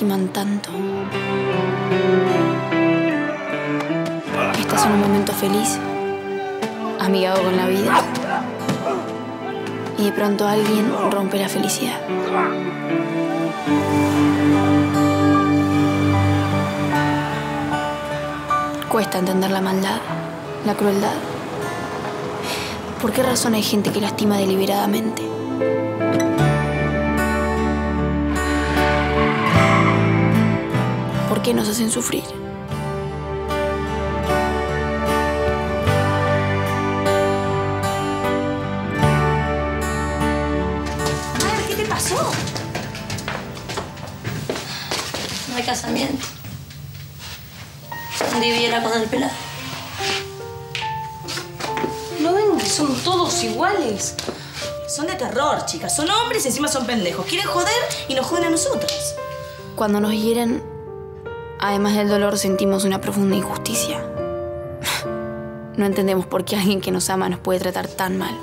lastiman tanto? Estás en un momento feliz, amigado con la vida, y de pronto alguien rompe la felicidad. Cuesta entender la maldad, la crueldad. ¿Por qué razón hay gente que lastima deliberadamente? ¿Por qué nos hacen sufrir? Mar, ¿qué te pasó? No hay casamiento. Andy viera con el pelado. No ven que son todos iguales. Son de terror, chicas. Son hombres y encima son pendejos. Quieren joder y nos joden a nosotras. Cuando nos hieren, además del dolor, sentimos una profunda injusticia. No entendemos por qué alguien que nos ama nos puede tratar tan mal.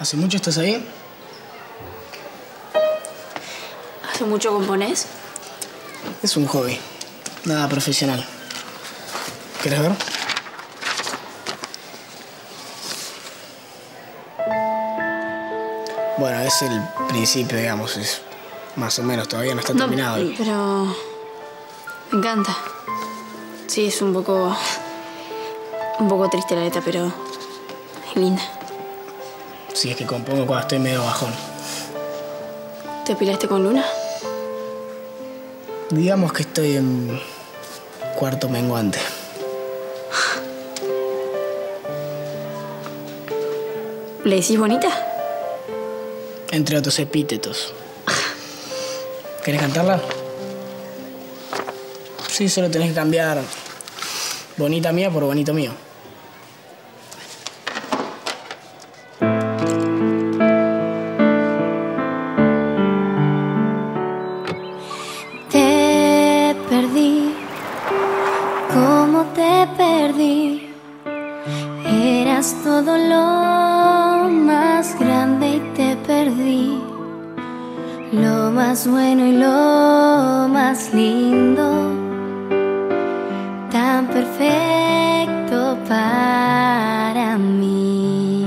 ¿Hace mucho estás ahí? ¿Hace mucho componés? Es un hobby, nada profesional. ¿Quieres ver? Bueno, es el principio, digamos, es más o menos, todavía no está terminado. Pero me encanta. Sí, es un poco... Un poco triste la letra, pero es linda. Si es que compongo cuando estoy medio bajón. ¿Te pilaste con Luna? Digamos que estoy en cuarto menguante. ¿Le decís bonita? Entre otros epítetos. ¿Querés cantarla? Sí, solo tenés que cambiar bonita mía por bonito mío. Tan perfecto para mí.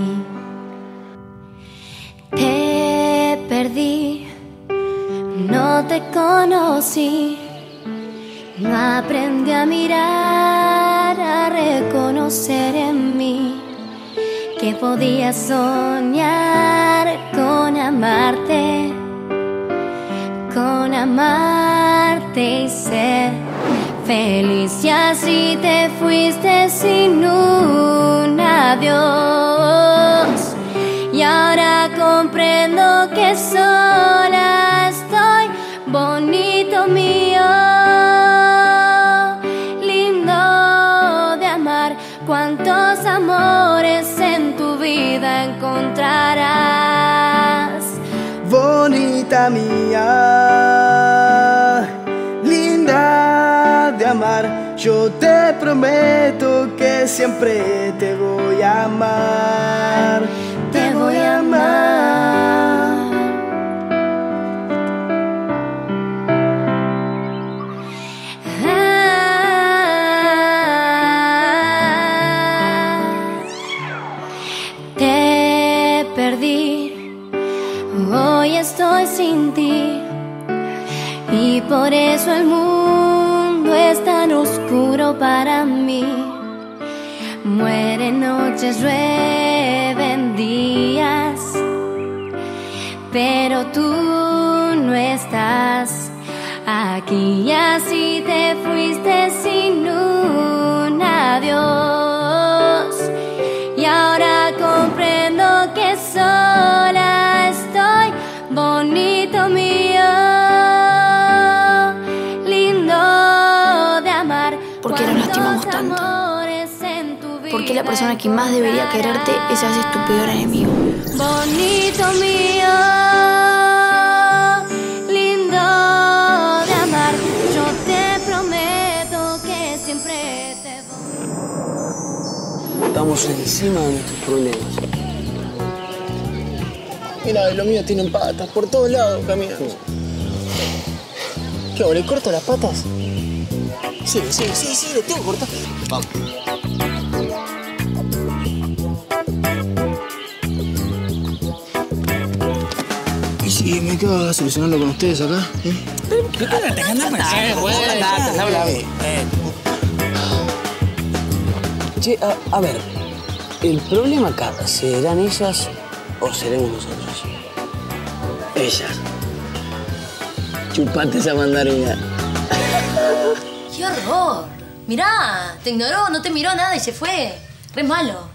Te perdí. No te conocí, no aprendí a mirar, a reconocer en mí que podía soñar con amarte, con amarte y ser feliz. Y así te fuiste sin un adiós. Y ahora comprendo que sola estoy, bonito mío, lindo de amar. Cuántos amores en tu vida encontrarás. bonita mía, Yo te prometo que siempre te voy a amar. Para mí. Mueren noches, llueven días, pero tú no estás aquí y así te fuiste sin un adiós. Y ahora comprendo que sola estoy, bonito mío, la persona que más debería quererte, ese haces tu peor enemigo. Bonito mío, lindo de amar, yo te prometo que siempre te voy. Estamos encima de nuestros problemas. Mira, lo mío tienen patas, por todos lados caminando. ¿Qué hago? ¿Le corto las patas? Sí, sí, sí, sí, le tengo que cortar. Me quedo solucionando con ustedes acá? ¿eh? Che, a, a ver, ¿el problema acá serán ellas o seremos nosotros? Ellas. Chupate esa mandarina. ¡Qué horror! Mirá, te ignoró, no te miró nada y se fue. Re malo.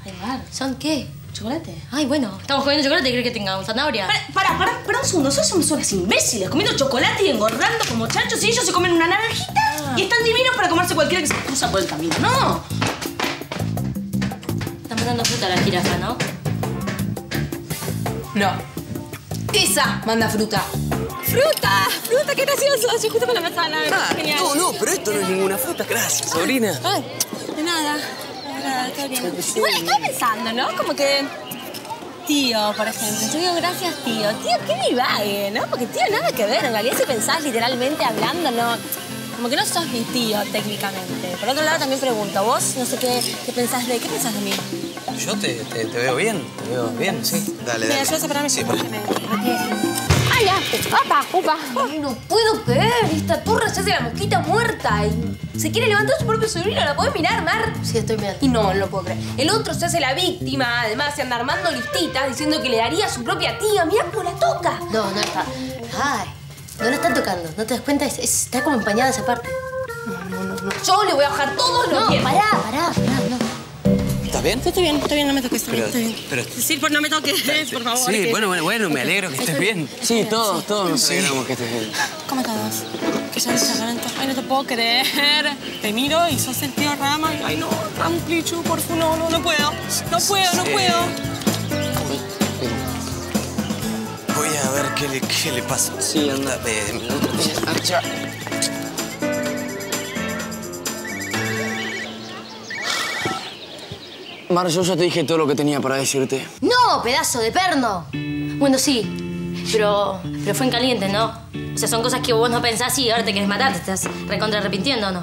¿Son qué? ¿Chocolate? Ay, bueno, estamos comiendo chocolate y crees que tengamos zanahoria. Para, para, para, para un segundo. ¿Sos somos unas imbéciles comiendo chocolate y engordando como chanchos y ellos se comen una naranjita y están divinos para comerse cualquiera que se cruza por el camino. ¡No! Están mandando fruta a la jirafa, ¿no? No. Esa manda fruta. ¡Fruta! ¡Fruta! ¡Qué gracioso! Yo justo con la manzana. Genial. No, no, pero esto no es ninguna fruta. Gracias, sobrina. Ay, de nada. Bien. Igual estaba pensando, ¿no? Como que... Tío, por ejemplo. Yo digo gracias, tío. Tío, qué divague, ¿no? Porque tío, nada que ver. En realidad, si pensás literalmente hablando, no... Como que no sos mi tío, técnicamente. Por otro lado, también pregunto, vos, no sé qué, qué pensás de... ¿Qué pensás de mí? Yo te, te, te veo bien, te veo bien, sí. Dale, Mira, ayudas a pararme Sí, para. Me... ¡Ay, ya! ¡Opa! Ay, no puedo creer. Esta turra se hace la mosquita muerta y se quiere levantar su propio sobrino. ¿La podés mirar, Mar? Sí, estoy mirando. Y no, no lo puedo creer. El otro se hace la víctima, además se anda armando listitas diciendo que le daría a su propia tía. Mirá cómo la toca. No, no está. Ay, no la están tocando. ¿No te das cuenta? Es- es- está como empañada esa parte. Yo le voy a bajar todos los No, pará, pará, pará, no. ¿Estás bien? Estoy bien, estoy bien, no me toques, Pero- estoy bien. pero- Sí, por no me toques, por favor. Sí, que- bueno, bueno, bueno, me alegro que estés bien. Sí, todos, todos nos alegramos que estés bien. ¿Cómo todos? Que ya. Ay, no te puedo creer. Te miro y sos el tío Rama. Ay, no, Ramplichu, por favor, no, no, no puedo. No puedo, no puedo. Voy a ver qué le, qué le pasa. Sí, anda. Eh, Mar, yo ya te dije todo lo que tenía para decirte. ¡No, pedazo de perno! Bueno, sí, pero, pero fue en caliente, ¿no? O sea, son cosas que vos no pensás y ahora te querés matar, te estás recontra arrepintiendo, ¿o no?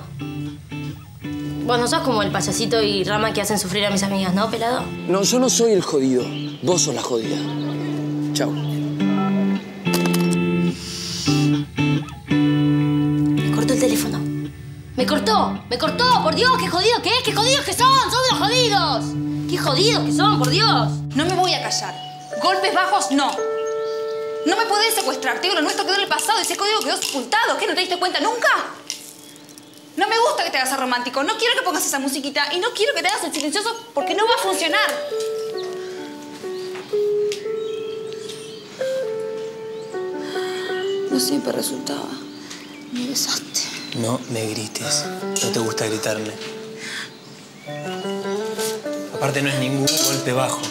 Vos no sos como el payasito y Rama que hacen sufrir a mis amigas, ¿no, pelado? No, yo no soy el jodido. Vos sos la jodida. Chao. Cortó! ¡Me cortó! ¡Por Dios! ¡Qué jodido que es! ¡Qué jodidos que son! ¡Son los jodidos! ¡Qué jodidos que son, por Dios! No me voy a callar. Golpes bajos, no. No me podés secuestrar. Te digo, lo nuestro quedó en el pasado. Ese código quedó sepultado. ¿Qué, no te diste cuenta nunca? No me gusta que te hagas romántico. No quiero que pongas esa musiquita. Y no quiero que te hagas el silencioso porque no va a funcionar. No siempre resultaba. Me besaste. No me grites. No te gusta gritarme. Aparte no es ningún golpe bajo.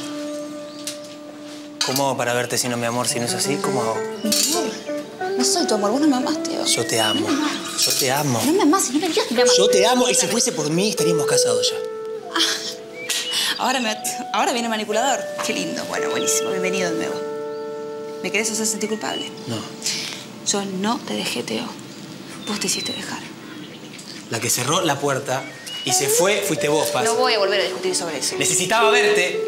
¿Cómo hago para verte si no mi amor? Si no es así, ¿cómo hago? Mi amor. No soy tu amor. Vos no me amaste. Eva. Yo te amo. Yo te amo. No me amás y no me digas que me amas. Yo te amo y si fuese por mí estaríamos casados ya. Ahora, me, ahora viene manipulador. Qué lindo. Bueno, buenísimo. Bienvenido de nuevo. ¿Me querés hacer sentir culpable? No. Yo no te dejé, Teo. Vos te hiciste dejar. La que cerró la puerta y se fue fuiste vos, Paz. No voy a volver a discutir sobre eso. Necesitaba verte.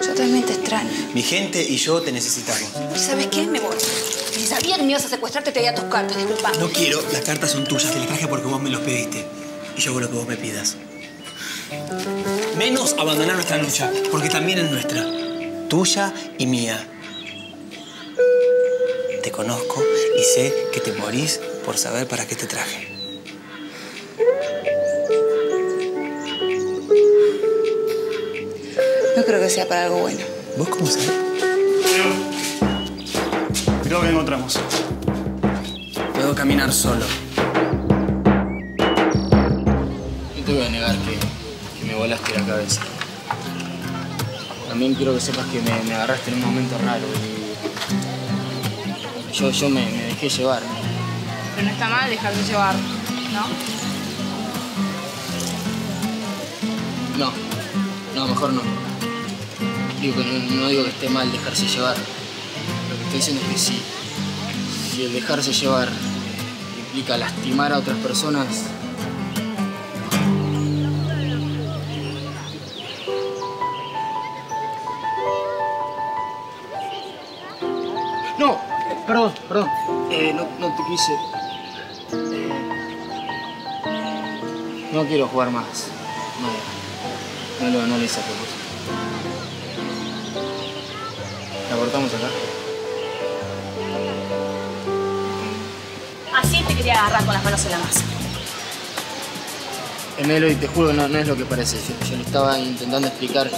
Yo también te extraño. Mi gente y yo te necesitamos. ¿Y sabes qué? Me voy. Si sabía que me ibas a secuestrar, te traía tus cartas. Disculpa. No quiero, las cartas son tuyas, te las traje porque vos me los pediste. Y yo hago lo que vos me pidas. Menos abandonar nuestra lucha, porque también es nuestra. Tuya y mía. Conozco y sé que te morís por saber para qué te traje. No creo que sea para algo bueno. ¿Vos cómo sabés? Creo que encontramos. Puedo caminar solo. No te voy a negar que, que me volaste la cabeza. También quiero que sepas que me, me agarraste en un momento raro y yo, yo me, me dejé llevar. Pero no está mal dejarse llevar. ¿no? No, no, mejor no. Digo que no, no digo que esté mal dejarse llevar. Lo que estoy diciendo es que si, si el dejarse llevar implica lastimar a otras personas, te quise. Eh, no quiero jugar más. No, no, lo, no lo hice a. ¿La cortamos acá? Así te quería agarrar con las manos en la masa. Eh, Melody, te juro no, no es lo que parece. Yo, yo le estaba intentando explicar.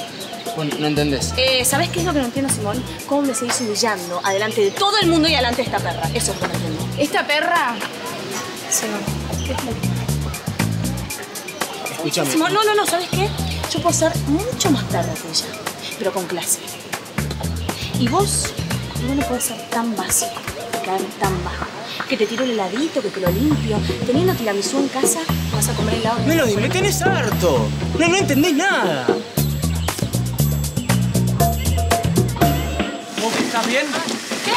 Bueno, no entendés. Eh, ¿Sabes qué es lo que no entiendo, Simón? ¿Cómo me seguís humillando adelante de todo el mundo y adelante de esta perra? Eso es lo que no. Esta perra. Simón, ¿qué es lo que- Escúchame. No, no, no, ¿sabes qué? Yo puedo ser mucho más perra que ella, pero con clase. Y vos, vos no podés ser tan básico, caer tan bajo. Que te tiro el heladito, que te lo limpio. Teniendo tiramisú en casa, vas a comer helado. Melody, me tenés harto. No, no entendés nada. ¿Vos estás bien? ¿Qué?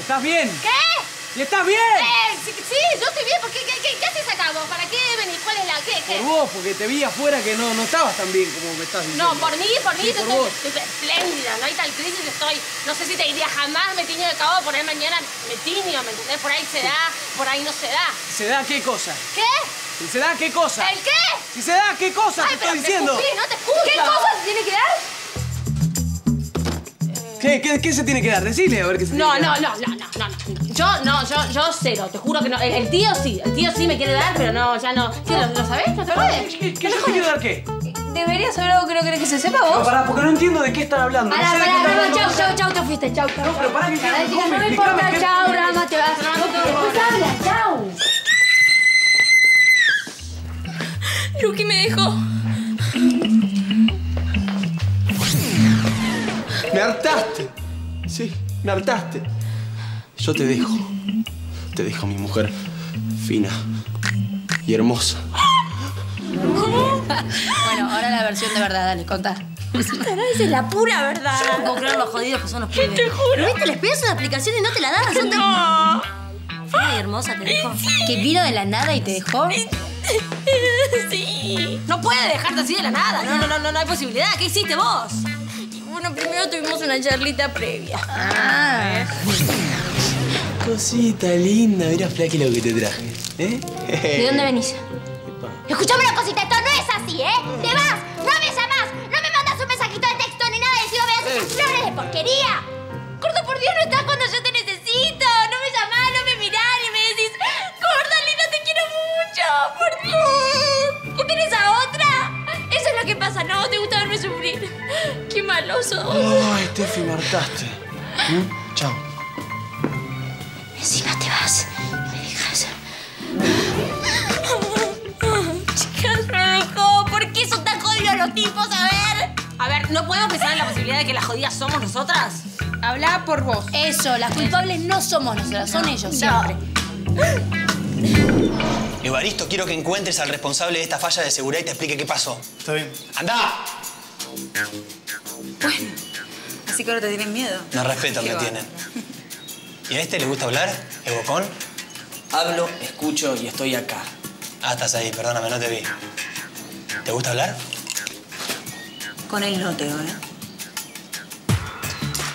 ¿Estás bien? ¿Qué? ¿Y estás bien? Eh, sí, sí, yo estoy bien. ¿Por qué, qué, qué, qué haces acá vos? ¿Para qué venís? ¿Cuál es la qué? qué? Por vos, porque te vi afuera que no, no estabas tan bien como me estás diciendo. No, por mí, por mí, Sí, yo por estoy, vos. estoy espléndida, no hay tal crisis que estoy. No sé si te diría jamás me tiño de cabo, por ahí mañana me tiño, ¿me entendés? Por ahí se da, por ahí no se da. ¿Se da qué cosa? ¿Qué? ¿Si se da qué cosa? ¿El qué? Si se da qué cosa, Ay, te pero estoy diciendo. Escupí, no te escucho. ¿Qué cosa se tiene que dar? ¿Qué, qué, qué se tiene que dar? Decile a ver qué se No, tiene que no, dar. no, no, no, no, no. Yo, no, yo, yo cero, te juro que no. El, el tío sí, el tío sí me quiere dar, pero no, ya no. ¿Qué, lo, lo sabés? ¿No te? ¿Qué, qué, yo te quiero dar qué? ¿Deberías saber algo que no querés que se sepa No, vos? pará, porque no entiendo de qué están hablando. Pará, no sé pará, hablando. chau, chau, chau, te fuiste, chau, chau. No, pero pará que Pará, no me importa, chau, Rama, te vas. Después habla, chau. Luqui me dejó. Me hartaste. Sí, me hartaste. Yo te dejo. Te dejo mi mujer fina y hermosa. Bueno, ahora la versión de verdad, dale, contá. Esa es la pura verdad. Yo no puedo creer los jodidos que son los pibes. Te juro. ¿Viste? Les pides una explicación y no te la dan. Son tan... Fina y hermosa, te dijo. ¿Que vino de la nada y te dejó? Sí. No puede dejarte así de la nada. No, no, no, no, no hay posibilidad. ¿Qué hiciste vos? Bueno, primero tuvimos una charlita previa. Ah. Cosita linda, mira Flaky lo que te traje. ¿Eh? ¿De dónde venís? Escuchame una cosita, esto no es así, ¿eh? Te vas, no me llamas, no me mandas un mensajito de texto ni nada decido me das esas flores de porquería. Gordo, por Dios, no estás cuando yo te necesito. No me llamás, no me mirás ni me decís, gorda, linda, te quiero mucho, por Dios. ¿Qué tenés a otra? Que pasa, ¿no? Te gusta verme sufrir. Qué malo sos. Ay, Steffi, me hartaste. ¿Mm? Chao. Encima te vas, me dejas. Chicas, me dejó. ¿Por qué son tan jodidos los tipos? A ver. A ver, ¿no podemos pensar en la posibilidad de que las jodidas somos nosotras? Habla por vos. Eso, las culpables no somos nosotras, son ellos siempre. Evaristo, quiero que encuentres al responsable de esta falla de seguridad y te explique qué pasó. Está bien. ¡Anda! Así que ahora te tienen miedo. No respeto va. tienen. ¿Y a este le gusta hablar? ¿El bocón? Hablo, escucho y estoy acá. Ah, estás ahí, perdóname, no te vi. ¿Te gusta hablar? Con él no, Teo, ¿eh?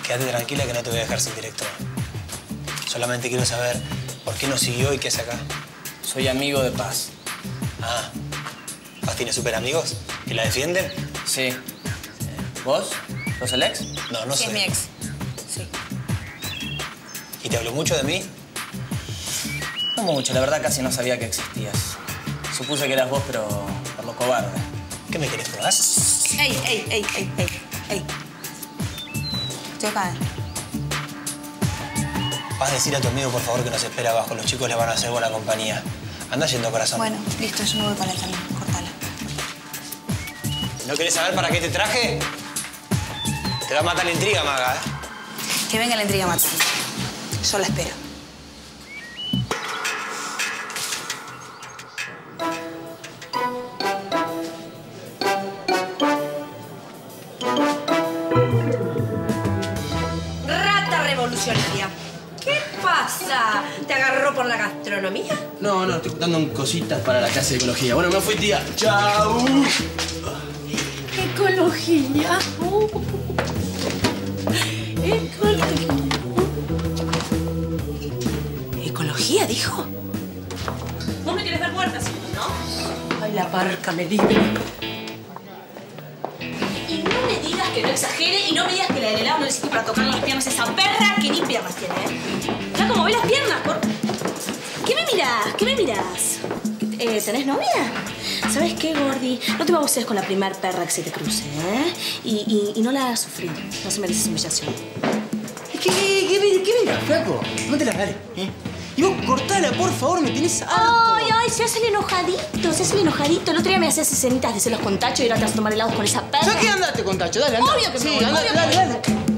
Quédate tranquila que no te voy a dejar sin director. Solamente quiero saber por qué nos siguió y qué hace acá. Soy amigo de Paz. Ah, ¿Paz tiene super amigos que la defienden? Sí. ¿Vos? ¿Sos el ex? No, no Sí, soy. es mi ex. Sí. ¿Y te habló mucho de mí? No mucho, la verdad casi no sabía que existías. Supuse que eras vos, pero por lo cobarde. ¿Qué me querés probar? Ey, ey, ey, ey, ey, ey. Estoy acá. Vas a decir a tu amigo, por favor, que nos espera abajo. Los chicos le van a hacer buena compañía. Anda yendo, corazón. Bueno, listo, yo me voy para el salón. Cortala. ¿No querés saber para qué te traje? Te va a matar la intriga, maga, ¿eh? Que venga la intriga, Mata. Yo la espero. Rata revolucionaria. ¿Qué pasa? ¿Te agarró por la gastronomía? No, no, estoy juntando cositas para la clase de ecología. Bueno, me fui, tía. Chau. Ecología. Ecología. ¿Ecología, dijo? Vos me querés ver muerta, sí, ¿no? Ay, la parca me libre. Que no exagere y no me digas que la del helado no sirve para tocar las piernas esa perra que ni piernas tiene, ¿eh? Ya como ve las piernas, por... ¿Qué me mirás? ¿Qué me mirás? Eh, ¿Tenés novia? ¿Sabes qué, Gordi? No te babosees con la primer perra que se te cruce, ¿eh? Y, y, y no la hagas sufrir. No se mereces humillación. ¿Qué, qué, qué, qué venga, flaco? No te la regales, ¿eh? Y vos cortala, por favor, me tenés harto. Ay, ay, se hace el enojadito, se hace el enojadito. El otro día me hacías escenitas de celos con Tacho y ahora te vas a tomar helados con esa perra. ¿Sabes qué? Andate con Tacho, dale, andate. Obvio que me sí, voy, andate, obvio que dale, me dale.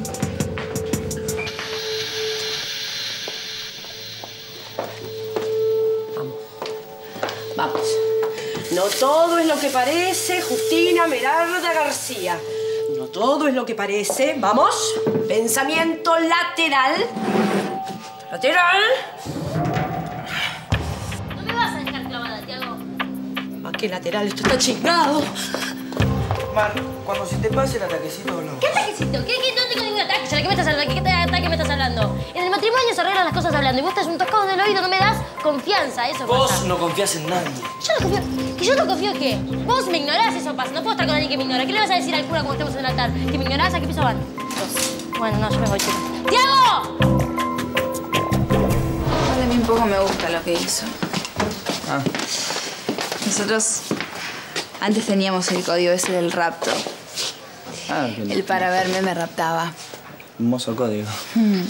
Vamos. No todo es lo que parece, Justina Merarda García. No todo es lo que parece. Vamos. Pensamiento lateral. Lateral. ¿A qué lateral? Esto está chingado. Mar, cuando se te pase el ataquecito o no. ¿Qué ataquecito? ¿Qué, qué? No tengo ningún ataque. ¿De qué me estás hablando? ¿Qué ataque me estás hablando? En el matrimonio se arreglan las cosas hablando. Y vos estás un tocado en el oído, no me das confianza. Eso Vos pasa. no confías en nadie. Yo no confío. ¿Que yo no confío en qué? Vos me ignorás, eso pasa. No puedo estar con alguien que me ignora. ¿Qué le vas a decir al cura cuando estemos en el altar? ¿Que me ignorás? ¿A qué piso van? Dos. Bueno, no, yo me voy, chicos. ¡Tiago! A mí un poco me gusta lo que hizo. Ah, Nosotros antes teníamos el código ese del rapto. ah, qué El para verme me raptaba. hermoso código. Hmm.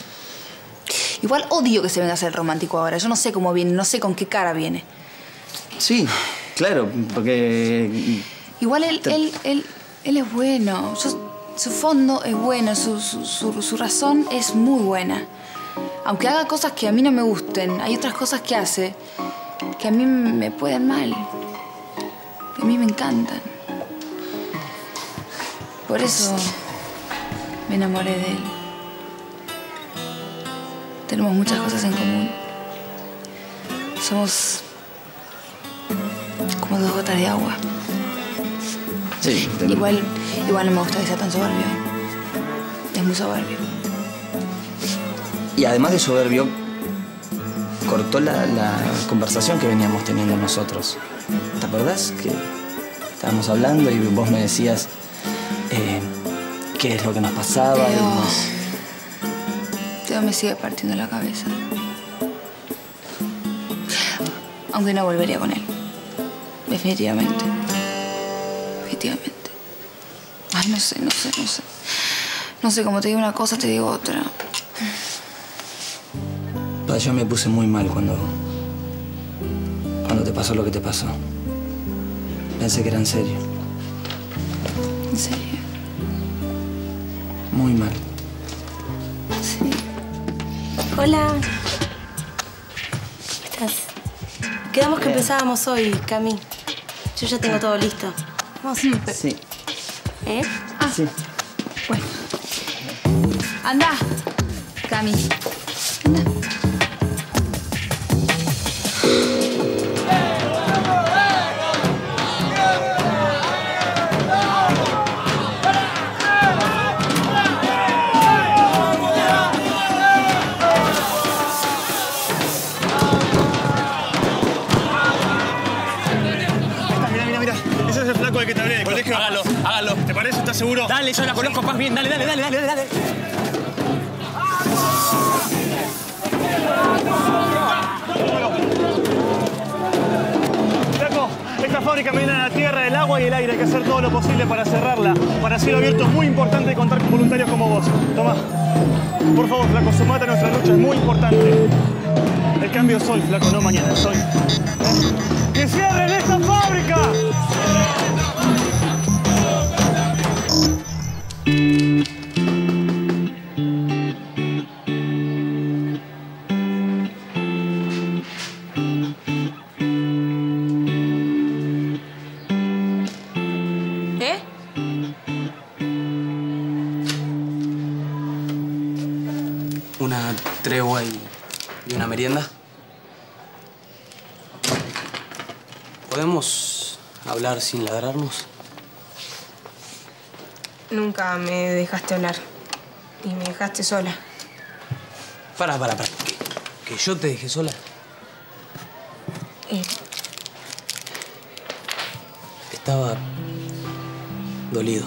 Igual odio que se venga a ser romántico ahora. Yo no sé cómo viene, no sé con qué cara viene. Sí, claro, porque... Igual él, él, él, él es bueno. Yo- su fondo es bueno, su, su, su- su razón es muy buena. Aunque haga cosas que a mí no me gusten, hay otras cosas que hace que a mí me pueden mal. A mí me encantan. Por eso me enamoré de él. Tenemos muchas cosas en común. Somos como dos gotas de agua. Sí, Igual, igual no me gusta que sea tan soberbio. Es muy soberbio. Y además de soberbio, cortó la, la conversación que veníamos teniendo nosotros. ¿Te acordás que estábamos hablando y vos me decías eh, qué es lo que nos pasaba? Teo. nos- Teo me sigue partiendo la cabeza. Aunque no volvería con él. Definitivamente. Definitivamente. Ay, no sé, no sé, no sé. No sé, como te digo una cosa, te digo otra. Yo me puse muy mal cuando. Pasó lo que te pasó. Pensé que era en serio. En serio. Muy mal. Hola. ¿Cómo estás? Quedamos que empezábamos hoy, Cami. Yo ya tengo todo listo. Vamos. Sí. ¿Eh? Sí. Bueno. Anda, Cami. Tierra, el aire. Hay que hacer todo lo posible para cerrarla. Para cielo abierto es muy importante contar con voluntarios como vos. Toma. Por favor, flaco, sumate a nuestra lucha. Es muy importante. El cambio es hoy, flaco, no mañana, es hoy. ¡Que cierren esta fábrica! Hablar sin ladrarnos? Nunca me dejaste hablar. Y me dejaste sola. Para, para, para. ¿Que, que yo te dejé sola? Eh, Estaba dolido.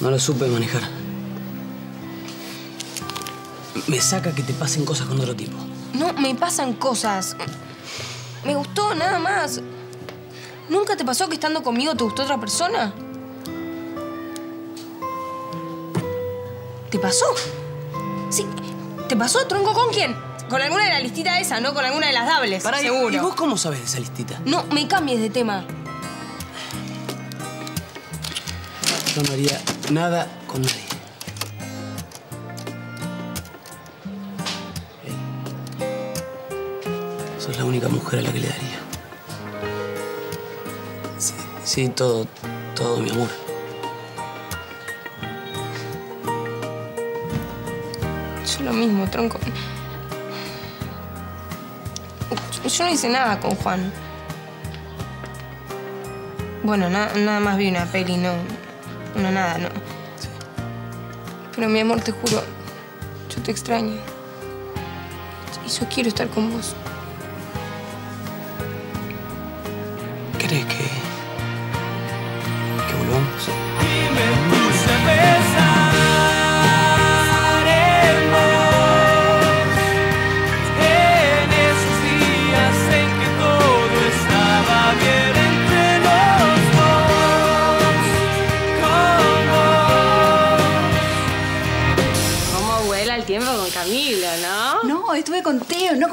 No lo supe manejar. Me saca que te pasen cosas con otro tipo. no, me pasan cosas. Me gustó, nada más. ¿Nunca te pasó que estando conmigo te gustó otra persona? ¿Te pasó? Sí. ¿Te pasó, tronco, con quién? Con alguna de la listita esa, ¿no? Con alguna de las dables, Pará, ¿y- seguro. ¿y vos cómo sabes de esa listita? No, me cambies de tema. Yo no haría nada con nadie. Sos la única mujer a la que le daría. Sí, todo, todo mi amor. Yo lo mismo, tronco. Yo no hice nada con Juan. Bueno, na- nada más vi una peli, no. No, nada, no. Pero mi amor, te juro, yo te extraño. Y yo quiero estar con vos.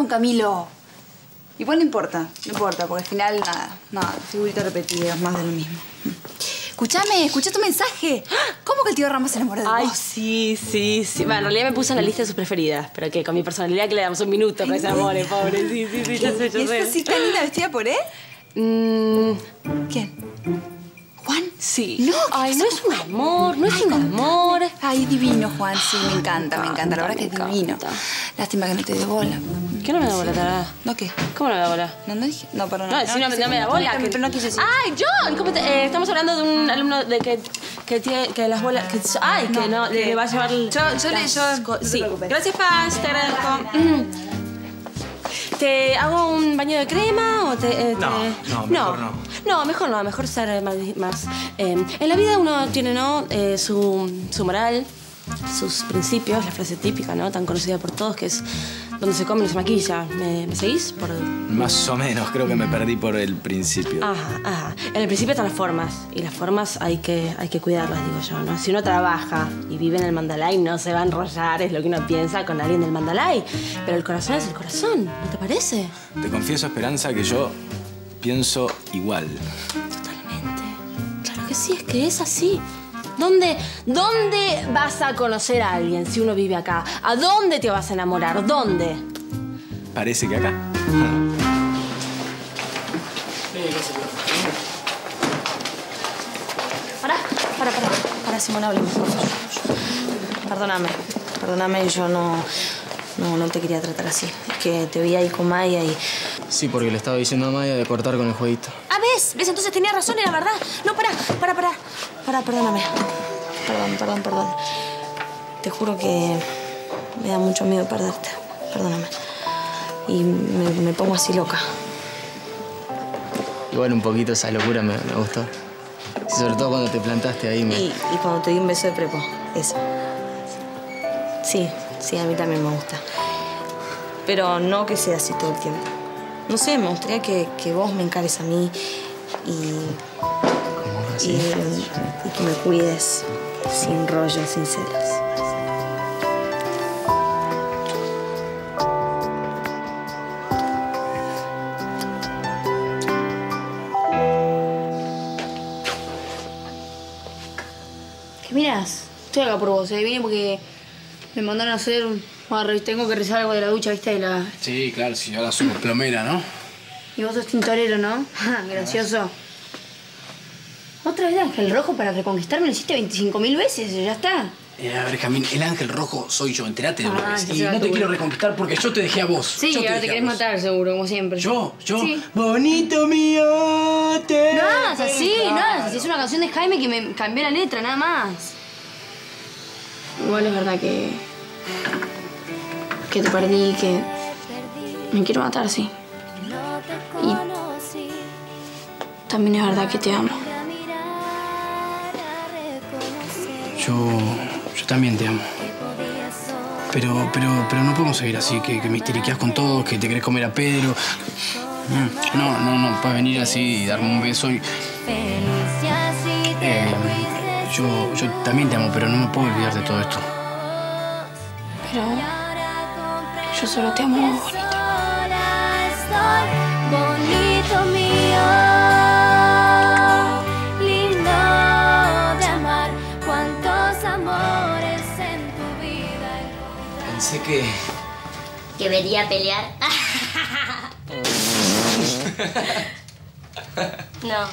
Camilo. Igual no importa, no importa, porque al final nada, nada, figuritas repetidas, más de lo mismo. Escúchame, escuché tu mensaje. ¿Cómo que el tío Ramos se enamoró de Ay, vos? sí, sí, sí. Bueno, en realidad me puso en la lista de sus preferidas, pero que con mi personalidad que le damos un minuto para que se enamore, pobre. Sí, sí, sí, ya sé, ya ¿Y sé. esa sí tan linda vestida por él? Mm, ¿Quién? ¿Juan? sí. No, Ay, no es un amor, no es un amor. Ay, divino, Juan, sí, me encanta, me encanta, la verdad que es divino. Lástima que no te dio bola. ¿Qué no me da bola, tarada? ¿No qué? ¿Cómo no me da bola? No, no dije. No, perdón. No, si no, me- no me da bola. que- Pero no quise decir. Ay, John, ¿cómo te- eh, estamos hablando de un alumno de que, que tiene que las bolas. Que, ay, que no, le, le va a llevar. el- Yo- yo le- yo- sí. Gracias, Paz, te agradezco. ¿Te hago un baño de crema o te.? eh, No, te- no, mejor no. No, mejor no, mejor ser más. más, eh, en la vida uno tiene, ¿no? Eh, su, su moral, sus principios, la frase típica, ¿no? Tan conocida por todos, que es donde se come y se maquilla. ¿Me, me seguís? Por, Más o menos, creo que me perdí por el principio. Ajá, ajá. En el principio están las formas. Y las formas hay que, hay que cuidarlas, digo yo, ¿no? Si uno trabaja y vive en el Mandalay, no se va a enrollar, es lo que uno piensa con alguien del Mandalay. Pero el corazón es el corazón, ¿no te parece? Te confieso, Esperanza, que yo pienso igual. Claro que sí, es que es así. ¿Dónde, ¿Dónde vas a conocer a alguien si uno vive acá? ¿A dónde te vas a enamorar? ¿Dónde? Parece que acá. Pará, pará, pará. Pará, Simón, hablemos. Perdóname, perdóname, yo no, no, no te quería tratar así. Es que te vi ahí con Maya y... Sí, porque le estaba diciendo a Maya de cortar con el jueguito. Ah, ¿ves? ¿Ves? Entonces tenía razón, era verdad. No, pará, pará, pará. Pará, perdóname. Perdón, perdón, perdón. Te juro que me da mucho miedo perderte. Perdóname. Y me, me pongo así loca. Igual un poquito esa locura me, me gustó. Sobre todo cuando te plantaste ahí. Me... Y, y cuando te di un beso de prepo, eso. Sí, sí, a mí también me gusta. Pero no que sea así todo el tiempo. No sé, me gustaría que, que vos me encares a mí y, y, y que me cuides sin rollos, sin celos. ¿Qué miras? Estoy acá por vos, ¿eh? Vine porque me mandaron a hacer... un- tengo que rezar algo de la ducha, ¿viste? De la... Sí, claro, si yo la subo plomera, ¿no? Y vos sos tintorero, ¿no? Gracioso. Otra vez Ángel Rojo para reconquistarme lo hiciste 25.000 veces, ya está. Eh, a ver, Jamín, el ángel rojo soy yo, enterate de una Ah, vez. ese Y no te quiero reconquistar porque yo te dejé a vos. Sí, yo ahora te querés matar seguro, como siempre. ¿Yo? ¿Yo? Sí. Bonito mío, te... No hagas así, no hagas así. Es una canción de Jaime que me cambié la letra, nada más. Igual es verdad que. Que te perdí, que. me quiero matar, sí. Y. también es verdad que te amo. Yo... yo también te amo. Pero, pero, pero no podemos seguir así, que, que me histeriqueas con todos, que te querés comer a Pedro. Mm, No, no, no, para venir así y darme un beso y... Eh, yo, yo también te amo, pero no me puedo olvidar de todo esto. Pero. yo solo te amo bonito. Bonito mío, lindo de amar, cuántos amores en tu vida. Pensé que. Que venía a pelear. no.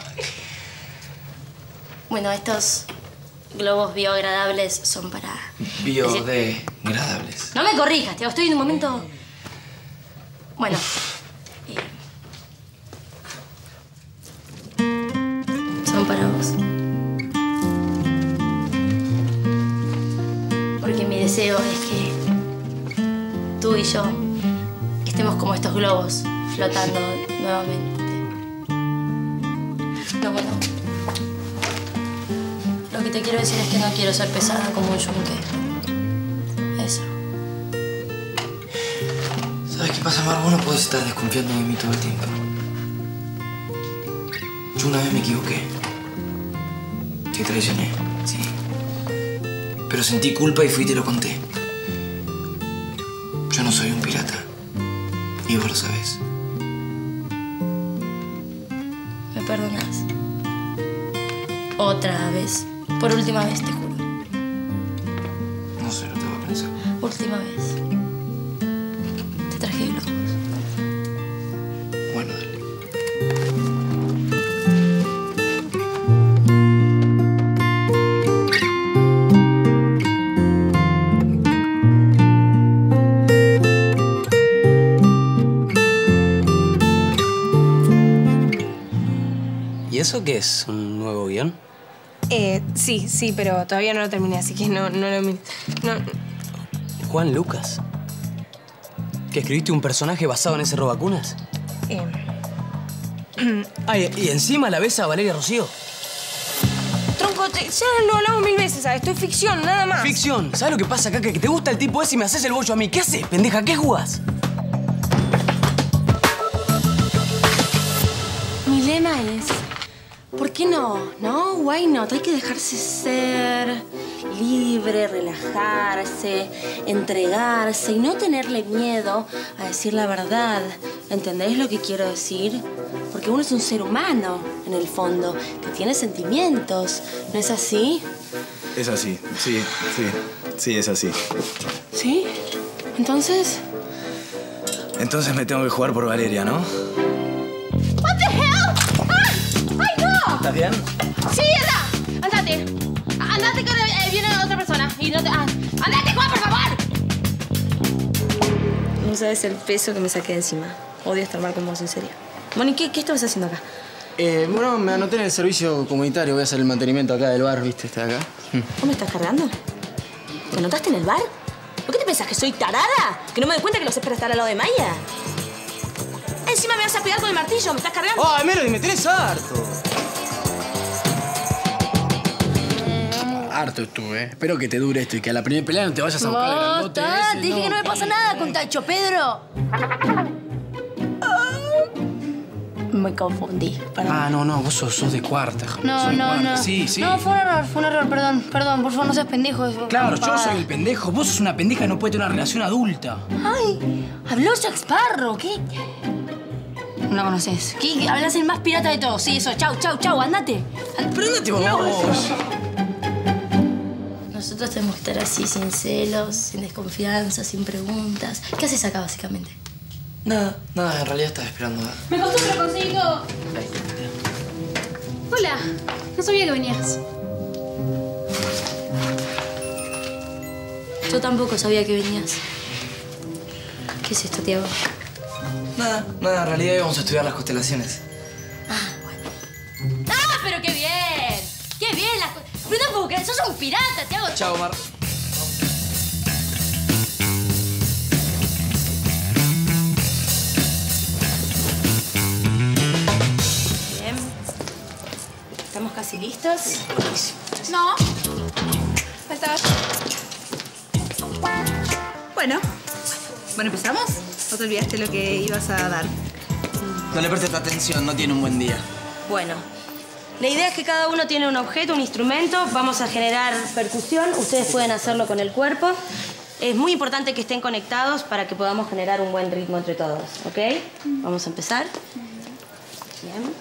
Bueno, estos globos bioagradables son para... Biodegradables. No me corrijas, Tiago, estoy en un momento... Bueno. eh, Son para vos. Porque mi deseo es que tú y yo estemos como estos globos flotando nuevamente. No, bueno. Lo que te quiero decir es que no quiero ser pesada como un yunque. Pasa, Mar? Vos no podés estar desconfiando de mí todo el tiempo. Yo una vez me equivoqué. Te traicioné, sí. Pero sentí culpa y fui y te lo conté. Yo no soy un pirata. Y vos lo sabés. ¿Me perdonas? Otra vez. Por última vez, te eso qué es? ¿Un nuevo guion? Eh, sí, sí, pero todavía no lo terminé, así que no, no lo... mi- No, Juan Lucas. ¿Que escribiste un personaje basado en ese robacunas? eh, Ay, y encima la ves a Valeria Rocío. tronco, te- ya lo hablamos mil veces, ¿sabes? Esto es ficción, nada más. Ficción. ¿Sabes lo que pasa acá? Que te gusta el tipo ese y me haces el bollo a mí. ¿Qué haces, pendeja? ¿Qué jugás? Mi lema es, ¿por qué no? ¿No? Why not? Hay que dejarse ser libre, relajarse, entregarse y no tenerle miedo a decir la verdad. ¿Entendéis lo que quiero decir? Porque uno es un ser humano, en el fondo, que tiene sentimientos. ¿No es así? Es así, sí, sí. Sí, es así. ¿Sí? Entonces... Entonces me tengo que jugar por Valeria, ¿no? No! ¿Estás bien? Sí, anda. Andate. Andate que eh, viene otra persona. Y no te... ah, ¡Andate, Juan, por favor! No sabes el peso que me saqué de encima. Odio estar mal con vos, en serio. Moni, ¿qué, qué estabas haciendo acá? Eh, bueno, me anoté en el servicio comunitario. Voy a hacer el mantenimiento acá del bar, ¿viste? Este de acá. ¿Vos me estás cargando? ¿Te notaste en el bar? ¿Por qué te pensás que soy tarada? ¿Que no me doy cuenta que lo sé para estar al lado de Maya? Encima me vas a pegar con el martillo, ¿me estás cargando? ¡Ay, Melody, me tenés harto! Harto estuve, ¿eh? Espero que te dure esto y que a la primera pelea no te vayas a buscar el grandote ese, te dije que no me pasa nada con Tacho Pedro. Me confundí. Ah, no, no, vos sos, sos de cuarta. No, sos de no, cuarta. no. Sí, sí. No, fue un error, fue un error, perdón, perdón, por favor, no seas pendejo. Claro, yo soy el pendejo. Vos sos una pendeja y no puedes tener una relación adulta. Ay, habló Jack Sparrow, ¿qué? No la conoces. ¿Qué? Hablas el más pirata de todos. Sí, eso. Chau, chau, chau, andate. Pero andate vos. Nosotros tenemos que estar así, sin celos, sin desconfianza, sin preguntas. ¿Qué haces acá, básicamente? Nada, nada, en realidad estaba esperando a... Me costó, pero conseguí todo. Hola, no sabía que venías. Yo tampoco sabía que venías. ¿Qué es esto, Tiago? Nada, nada, en realidad íbamos a estudiar las constelaciones. Sos un pirata, Tiago. Chao, Mar. Bien. ¿Estamos casi listos? No. Falta. Bueno. Bueno, ¿empezamos? ¿O te olvidaste lo que ibas a dar? No le prestes atención, no tiene un buen día. Bueno, la idea es que cada uno tiene un objeto, un instrumento. Vamos a generar percusión. Ustedes pueden hacerlo con el cuerpo. Es muy importante que estén conectados para que podamos generar un buen ritmo entre todos, ¿ok? Vamos a empezar. Bien.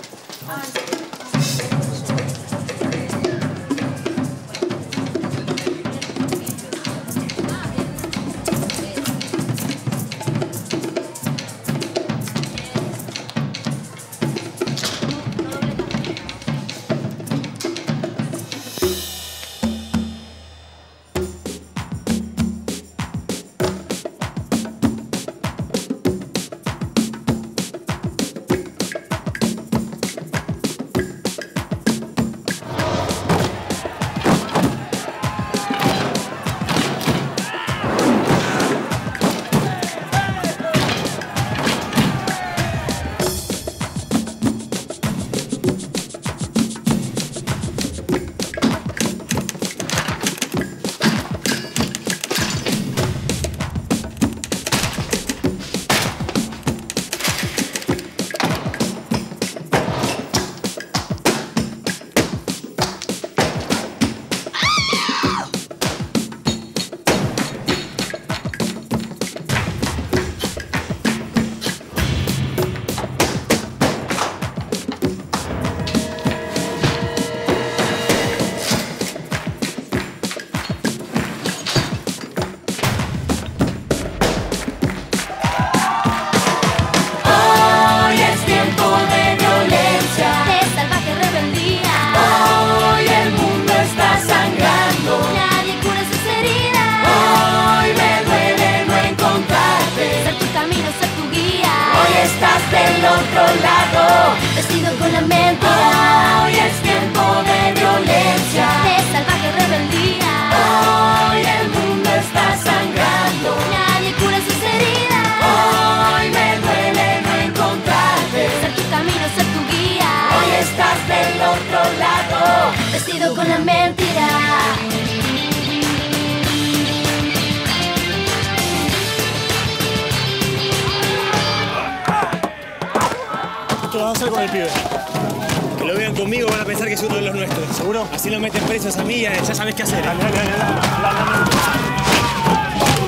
Así lo meten presos a mí ya sabes qué hacer.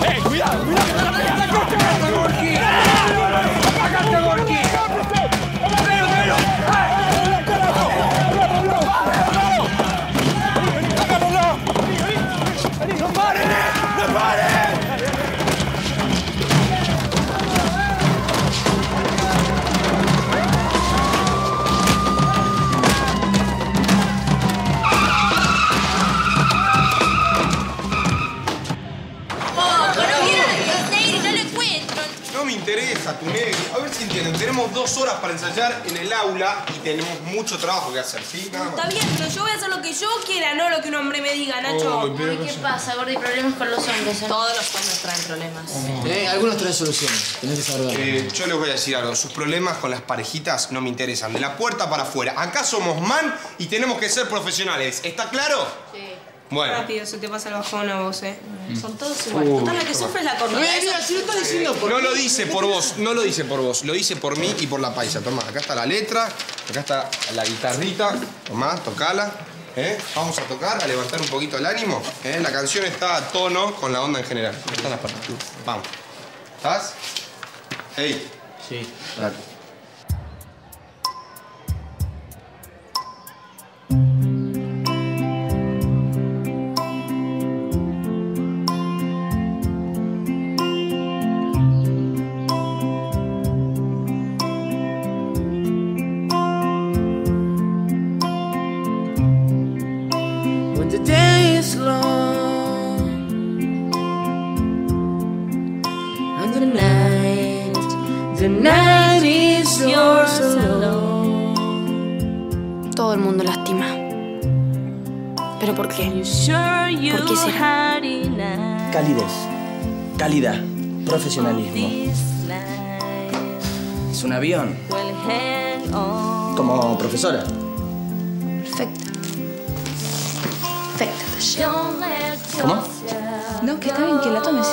¡Eh, cuidado! ¡No Tenemos dos horas para ensayar en el aula y tenemos mucho trabajo que hacer, ¿sí? Nada más. Está bien, pero yo voy a hacer lo que yo quiera, no lo que un hombre me diga, Nacho. Pero Ay, ¿qué pasa, Gordi? Problemas con los hombres. ¿eh? Todos los hombres traen problemas. Eh, algunos traen soluciones. Tenés que saber. Eh, yo les voy a decir algo. Sus problemas con las parejitas no me interesan. De la puerta para afuera. Acá somos man y tenemos que ser profesionales. ¿Está claro? Sí. Bueno. Rápido, se te pasa el bajón a vos, eh. Son todos Uy, iguales. Total, la que toma. sufre es la cornuda. Eh, Eso- No lo dice por vos, no lo dice por vos, lo dice por mí y por la paisa. Tomá, acá está la letra, acá está la guitarrita. Tomá, tocala. ¿eh? Vamos a tocar, a levantar un poquito el ánimo. ¿eh? La canción está a tono con la onda en general. Están las partituras. Vamos. ¿Estás? Hey. Sí. Dale. ¿Por qué será? Calidez, calidad, profesionalismo. Es un avión, como profesora. Perfecto. Perfecto. ¿Cómo? No, que está bien que la tomes.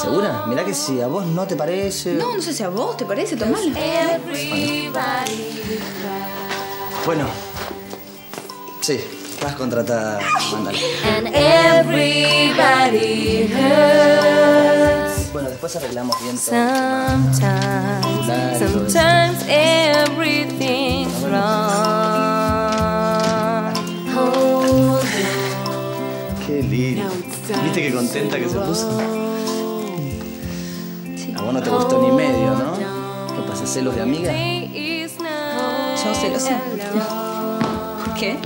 ¿Segura? Mirá que si a vos no te parece... No, no sé si a vos te parece, tomala. Bueno. Sí, estás contratada. Mándale. And everybody hurts. Bueno, después arreglamos bien todo. Sometimes, sometimes everything's wrong. Qué lindo. ¿Viste qué contenta que se puso? A vos no te gustó ni medio, ¿no? ¿Qué pasa? ¿Celos de amiga? Yo celosa. ¿Por qué?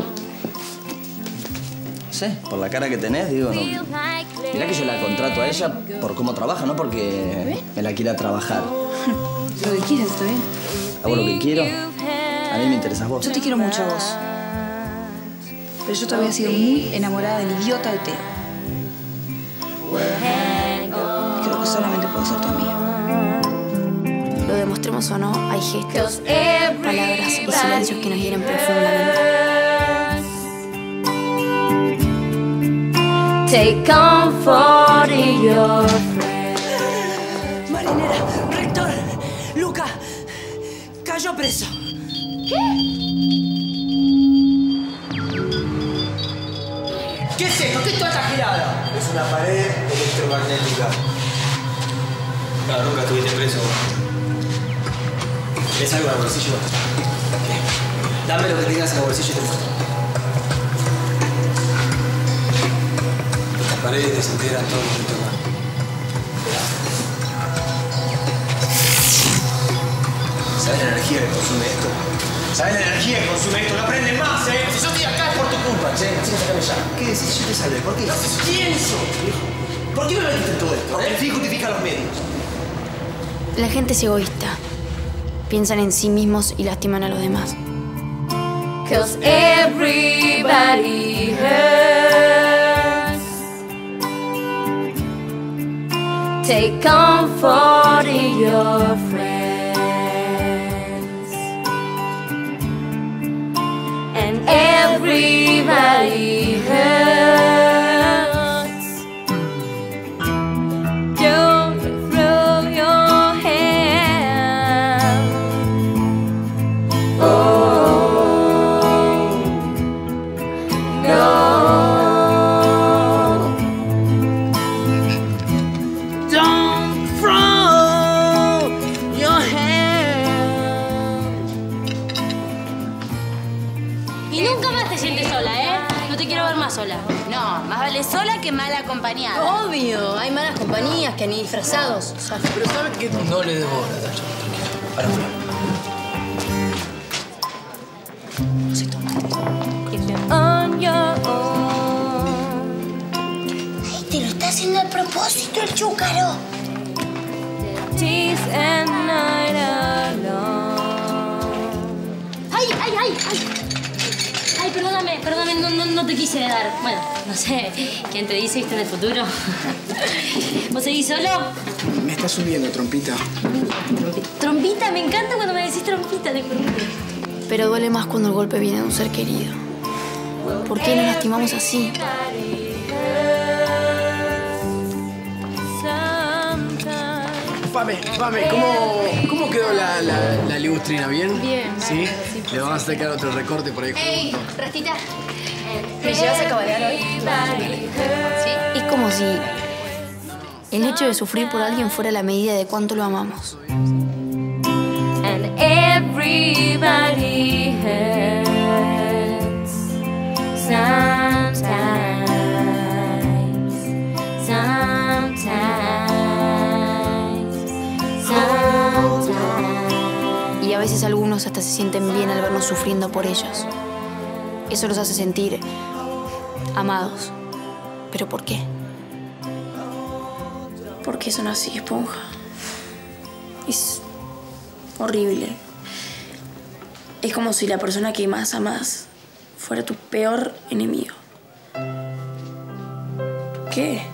No sé, por la cara que tenés, digo, no. Mirá que yo la contrato a ella por cómo trabaja, no porque me la quiera trabajar. Lo que quieras, está bien. Hago lo que quiero. A mí me interesas vos. Yo te quiero mucho a vos. Pero yo todavía he sido muy enamorada del idiota de Teo. Y creo que solamente puedo ser tu amiga. Lo demostremos o no, hay gestos, palabras y silencios que nos hieren profundamente. Take comfort in your Marinera, rector, Luca, cayó preso. ¿Qué es esto? ¿Qué es toda esta girada? Es una pared electromagnética. Claro, nunca estuviste preso. ¿Ves algo el bolsillo? ¿Qué? Dame lo que tengas en el bolsillo y te muestro. Desintegran todo lo que tocan. ¿Sabes la energía que consume esto? ¿Sabes la energía que consume esto? No aprenden más, ¿eh? Si yo estoy acá es por tu culpa, che. Así que sacame ya. ¿Qué decís? Yo te salvé. ¿Por qué? ¿Quién sos, viejo? ¿Por qué me metiste en todo esto? El fin justifica los medios. La gente es egoísta. Piensan en sí mismos y lastiman a los demás. Cause everybody hurts. Take comfort in your friends. And everybody hurts. Sola. No, más vale sola que mal acompañada. Obvio, hay malas compañías que ni disfrazados. Pero ¿sabes qué? No le des bola, Nacho. Ahora fuera. On your own. Ay, te lo está haciendo a propósito el chúcaro. ¡Ay, ay, ay! ¡Ay! Perdóname, perdóname, no, no, no te quise dar. Bueno, no sé, ¿quién te dice esto en el futuro? ¿Vos seguís solo? Me está subiendo, trompita. Trompita, me encanta cuando me decís trompita, te. Pero duele más cuando el golpe viene de un ser querido. ¿Por qué nos lastimamos así? Pame, Pame, ¿cómo, cómo quedó la, la, la libustrina? ¿Bien? Bien, ¿Sí? Le vamos a sacar otro recorte por ahí. ¡Ey, Rastita! ¿Me llevas a cabalgar hoy? Es como si el hecho de sufrir por alguien fuera la medida de cuánto lo amamos. And everybody hurts. Y a veces algunos hasta se sienten bien al vernos sufriendo por ellos. Eso los hace sentir amados. ¿Pero por qué? ¿Por qué son así, esponja? Es horrible. Es como si la persona que más amas fuera tu peor enemigo. ¿Qué?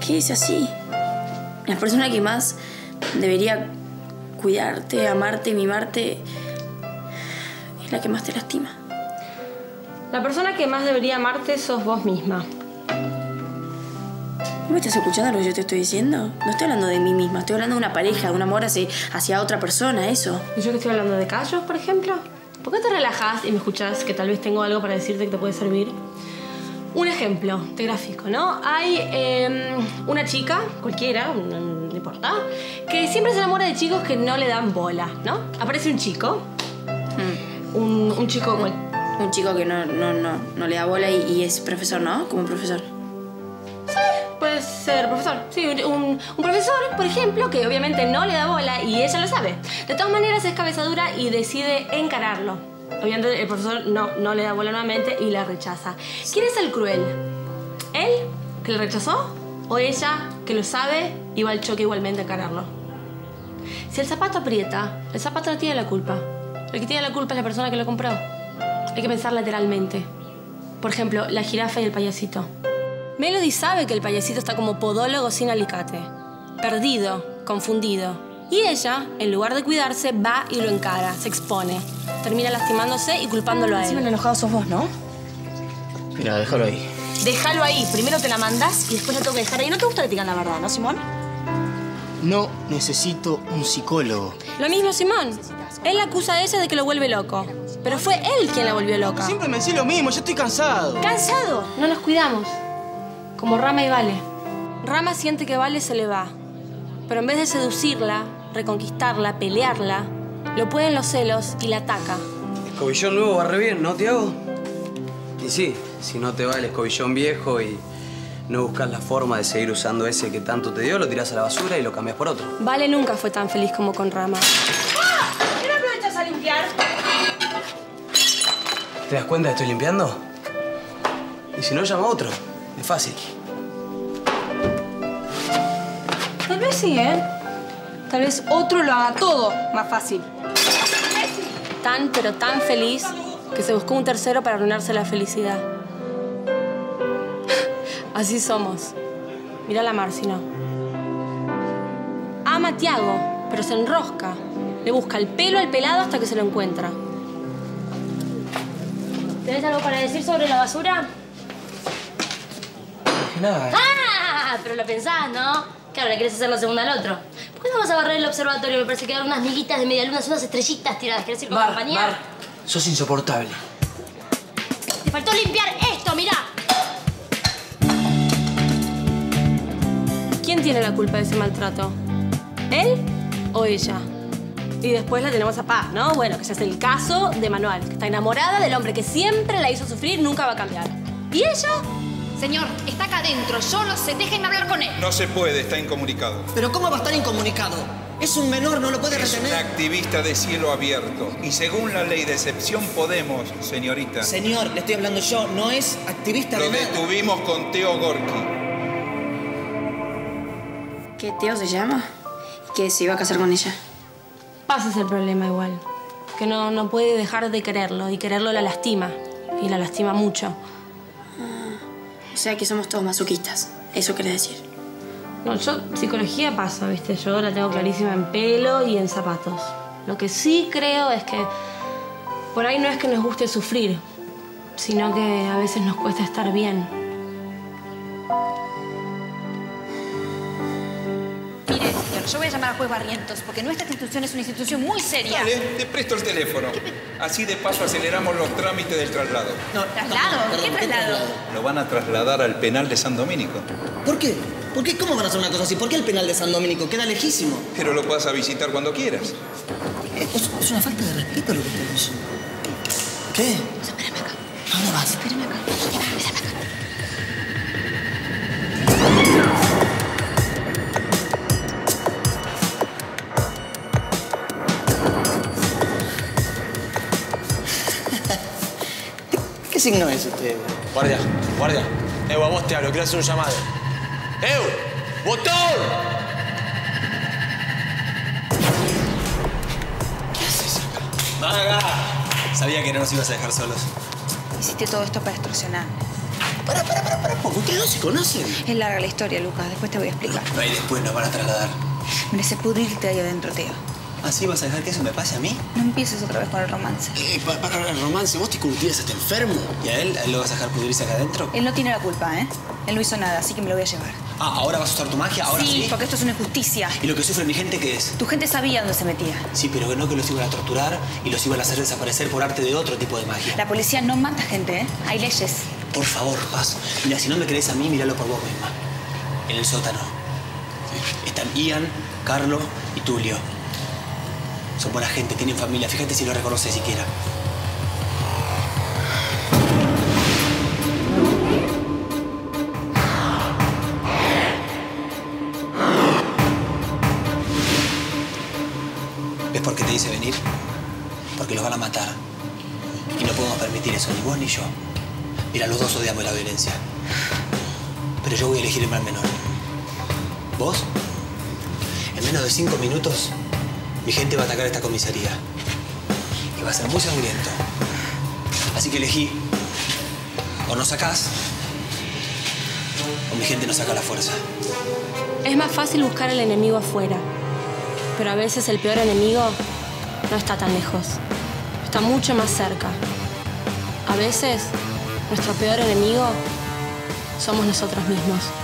¿Qué es así? La persona que más debería cuidarte, amarte, mimarte, es la que más te lastima. La persona que más debería amarte sos vos misma. ¿No me estás escuchando lo que yo te estoy diciendo? No estoy hablando de mí misma, estoy hablando de una pareja, de un amor hacia, hacia otra persona, eso. ¿Y yo que estoy hablando de callos, por ejemplo? ¿Por qué te relajas y me escuchas que tal vez tengo algo para decirte que te puede servir? Un ejemplo, te gráfico, ¿no? Hay eh, una chica, cualquiera, no importa, que siempre se enamora de chicos que no le dan bola, ¿no? Aparece un chico, un, un chico cual- Un chico que no, no, no, no le da bola y, y es profesor, ¿no? Como un profesor. Puede ser profesor. Sí, un, un profesor, por ejemplo, que obviamente no le da bola y ella lo sabe. De todas maneras es cabezadura y decide encararlo. Obviamente el profesor no, no le da bola nuevamente y la rechaza. ¿Quién es el cruel? ¿Él, que le rechazó? ¿O ella, que lo sabe y va al choque igualmente a encararlo? Si el zapato aprieta, el zapato no tiene la culpa. El que tiene la culpa es la persona que lo compró. Hay que pensar lateralmente. Por ejemplo, la jirafa y el payasito. Melody sabe que el payasito está como podólogo sin alicate. Perdido, confundido. Y ella, en lugar de cuidarse, va y lo encara, se expone. Termina lastimándose y culpándolo a él. enojado sos vos, ¿no? Mira, déjalo ahí. Déjalo ahí. Primero te la mandas y después la tengo que dejar ahí. ¿No te gusta que te digan la verdad, no, Simón? No necesito un psicólogo. Lo mismo Simón. Él acusa a ella de que lo vuelve loco. Pero fue él quien la volvió loca. Siempre me decís lo mismo, yo estoy cansado. ¿Cansado? No nos cuidamos. Como Rama y Vale. Rama siente que Vale se le va. Pero en vez de seducirla, reconquistarla, pelearla, lo pueden los celos y la ataca. Escobillón nuevo barre bien, ¿no, Tiago? Y sí, si no te va el escobillón viejo y no buscas la forma de seguir usando ese que tanto te dio, lo tiras a la basura y lo cambias por otro. Vale nunca fue tan feliz como con Rama. ¿Qué no aprovechas a limpiar? ¿Te das cuenta que estoy limpiando? Y si no, llama a otro. Es fácil. Tal vez sí, ¿eh? Tal vez otro lo haga todo más fácil. Tan, pero tan feliz que se buscó un tercero para arruinarse la felicidad. Así somos. Mira la Mar, si no. Ama a Tiago, pero se enrosca. Le busca el pelo al pelado hasta que se lo encuentra. ¿Tenés algo para decir sobre la basura? Nada. ¡Ah! Pero lo pensás, ¿no? Claro, le querés hacer la segunda al otro. ¿Por qué no vas a barrer el observatorio? Me parece que hay unas miguitas de medialunas, unas estrellitas tiradas. ¿Querés ir con compañía? Sos insoportable. Te faltó limpiar esto, mirá. ¿Quién tiene la culpa de ese maltrato? ¿Él o ella? Y después la tenemos a Paz, ¿no? Bueno, que ese es el caso de Manuel, que está enamorada del hombre que siempre la hizo sufrir, nunca va a cambiar. ¿Y ella? Señor, está acá adentro. Yo lo sé. Déjenme hablar con él. No se puede, está incomunicado. ¿Pero cómo va a estar incomunicado? Es un menor, no lo puede Es un retener. activista de cielo abierto. Y según la ley de excepción podemos, señorita. Señor, le estoy hablando yo, no es activista Lo de nada. detuvimos con Teo Gorki. ¿Qué Teo se llama? ¿Y que se iba a casar con ella? Paz es el problema igual. Que no, no puede dejar de quererlo y quererlo la lastima. Y la lastima mucho. O sea que somos todos masoquistas. Eso quiere decir. No, yo, psicología pasa, ¿viste? Yo la tengo clarísima en pelo y en zapatos. Lo que sí creo es que por ahí no es que nos guste sufrir, sino que a veces nos cuesta estar bien. Mire, señor, yo voy a llamar al juez Barrientos porque nuestra institución es una institución muy seria. Dale, te presto el teléfono. Así de paso aceleramos los trámites del traslado. ¿Traslado? ¿Qué traslado? Lo van a trasladar al penal de San Domínico. ¿Por qué? ¿Por qué? ¿Cómo van a hacer una cosa así? ¿Por qué el penal de San Domínico? Queda lejísimo. Pero lo vas a visitar cuando quieras. Es, es una falta de respeto lo que estás diciendo. ¿Qué? Espérame acá. ¿A dónde vas? Espérame acá. ¿Qué signo es usted? Guardia, guardia. Eu, a vos te hablo, quiero hacer un llamado. ¡Eu! ¡Botón! Maga. Sabía que no nos ibas a dejar solos. Hiciste todo esto para extorsionar. Para, para, para, para. ¿Ustedes no se conocen? Es larga la historia, Lucas. Después te voy a explicar. No, y después nos van a trasladar. Merece pudrirte ahí adentro, Teo. ¿Así vas a dejar que eso me pase a mí? No empieces otra vez con el romance. Eh, pa- para el romance, vos te curtías hasta enfermo. ¿Y a él? ¿A él lo vas a dejar pudrirse acá adentro? Él no tiene la culpa, ¿eh? Él no hizo nada, así que me lo voy a llevar. Ah, ¿ahora vas a usar tu magia? ¿Ahora sí? porque esto es una injusticia. ¿Y lo que sufre mi gente qué es? Tu gente sabía dónde se metía. Sí, pero que no que los iban a torturar y los iban a hacer desaparecer por arte de otro tipo de magia. La policía no mata gente, ¿eh? Hay leyes. Por favor, Paz. Mira, si no me crees a mí, míralo por vos misma. En el sótano. Están Ian, Carlo y Tulio. Son buena gente, tienen familia. Fíjate si lo reconoces siquiera. ¿Ves por qué te hice venir? Porque los van a matar. Y no podemos permitir eso, ni vos ni yo. Mira, los dos odiamos la violencia. Pero yo voy a elegir el mal menor. ¿Vos? En menos de cinco minutos, mi gente va a atacar esta comisaría. Y va a ser muy sangriento. Así que elegí. O nos sacás, o mi gente nos saca la fuerza. Es más fácil buscar al enemigo afuera. Pero a veces el peor enemigo no está tan lejos. Está mucho más cerca. A veces nuestro peor enemigo somos nosotros mismos.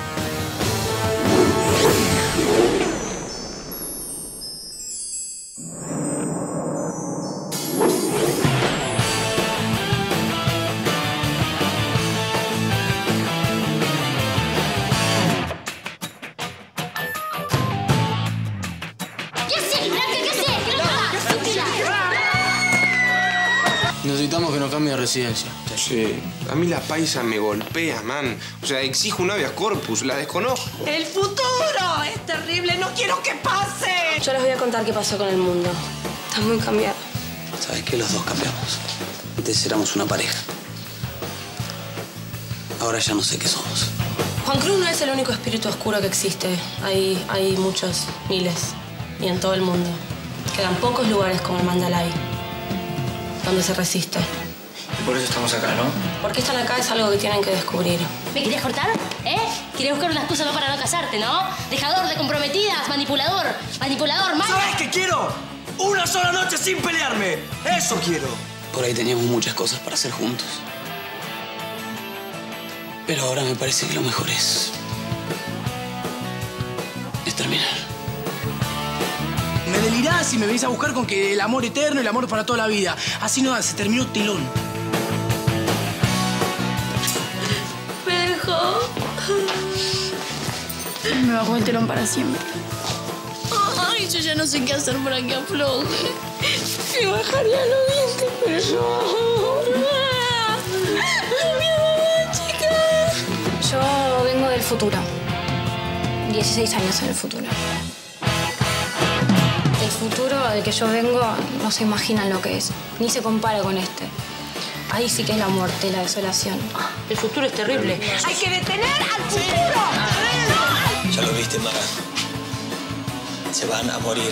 Sí, a mí la paisa me golpea, man. O sea, exijo un habeas corpus, la desconozco. ¡El futuro es terrible! ¡No quiero que pase! Yo les voy a contar qué pasó con el mundo. Está muy cambiado. ¿Sabes qué? Los dos cambiamos. Antes éramos una pareja. Ahora ya no sé qué somos. Juan Cruz no es el único espíritu oscuro que existe. Hay, hay muchos, miles. Y en todo el mundo. Quedan pocos lugares como el Mandalay. Donde se resiste. Y por eso estamos acá, ¿no? ¿Por qué están acá? Es algo que tienen que descubrir. ¿Me querías cortar? ¿Eh? Querías buscar una excusa para no casarte, ¿no? Dejador de comprometidas, manipulador, manipulador, mal. ¿Sabes qué quiero? Una sola noche sin pelearme. Eso quiero. Por ahí teníamos muchas cosas para hacer juntos. Pero ahora me parece que lo mejor es... es terminar. Me delirás y me venís a buscar con que el amor eterno, el amor para toda la vida. Así no, se terminó telón. Me bajó el telón para siempre. Ay, yo ya no sé qué hacer para que afloje. Me bajaría los dientes, pero yo... Mi mamá, chica. Yo vengo del futuro. 16 años en el futuro. El futuro del que yo vengo no se imaginan lo que es, ni se compara con este. Ahí sí que es la muerte, la desolación. El futuro es terrible. ¡Hay que detener al futuro! Ya lo viste, Mara. Se van a morir.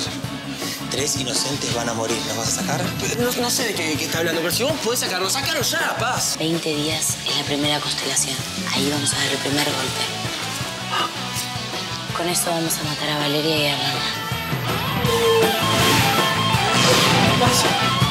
Tres inocentes van a morir. ¿Nos vas a sacar? No, no sé de qué, qué está hablando, pero si vos podés sacarlo, sácalo ya, paz. 20 días es la primera constelación. Ahí vamos a dar el primer golpe. Con eso vamos a matar a Valeria y a Hernán. Paz.